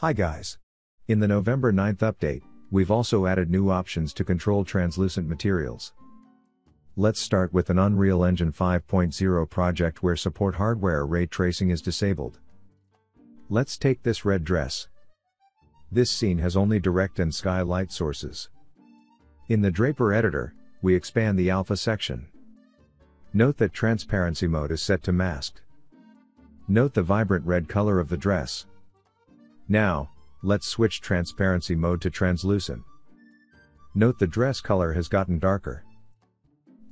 Hi guys. In the November 9th update, we've also added new options to control translucent materials. Let's start with an Unreal Engine 5.0 project where support hardware ray tracing is disabled. Let's take this red dress. This scene has only direct and sky light sources. In the Draper editor, we expand the alpha section. Note that transparency mode is set to masked. Note the vibrant red color of the dress. Now, let's switch transparency mode to translucent. Note the dress color has gotten darker.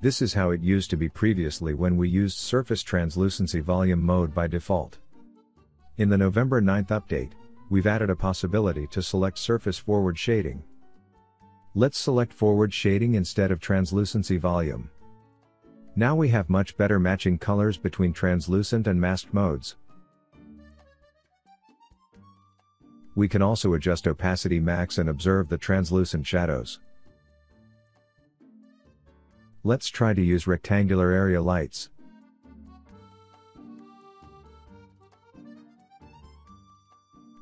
This is how it used to be previously when we used surface translucency volume mode by default. In the November 9th update, we've added a possibility to select surface forward shading. Let's select forward shading instead of translucency volume. Now we have much better matching colors between translucent and masked modes. We can also adjust opacity max and observe the translucent shadows. Let's try to use rectangular area lights.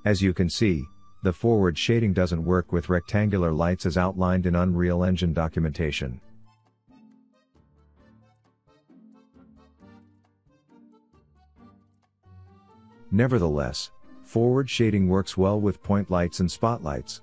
As you can see, the forward shading doesn't work with rectangular lights as outlined in Unreal Engine documentation. Nevertheless, forward shading works well with point lights and spotlights.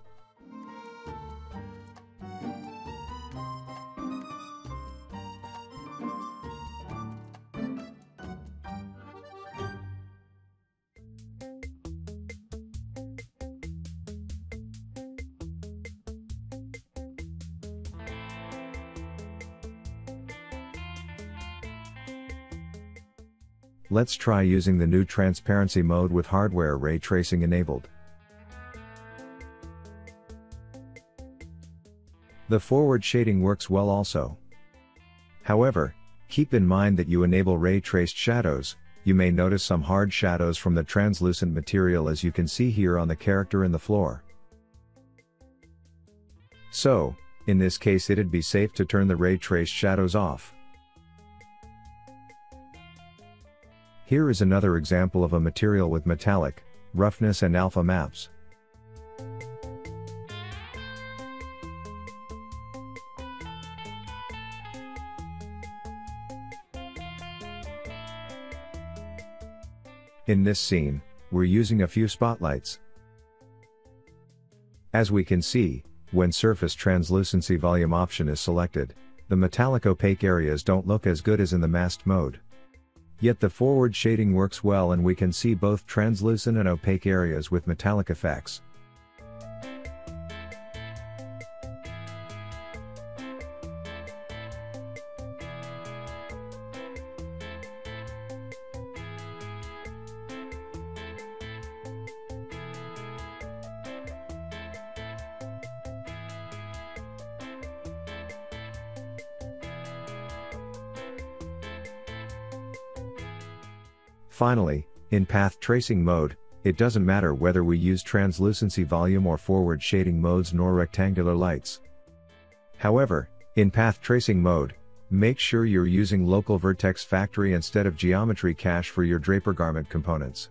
Let's try using the new transparency mode with hardware ray tracing enabled. The forward shading works well also. However, keep in mind that you enable ray traced shadows, you may notice some hard shadows from the translucent material as you can see here on the character in the floor. So, in this case it'd be safe to turn the ray traced shadows off. Here is another example of a material with metallic, roughness and alpha maps. In this scene, we're using a few spotlights. As we can see, when surface translucency volume option is selected, the metallic opaque areas don't look as good as in the masked mode. Yet the forward shading works well and we can see both translucent and opaque areas with metallic effects. Finally, in path tracing mode, it doesn't matter whether we use translucency volume or forward shading modes nor rectangular lights. However, in path tracing mode, make sure you're using local vertex factory instead of geometry cache for your Draper garment components.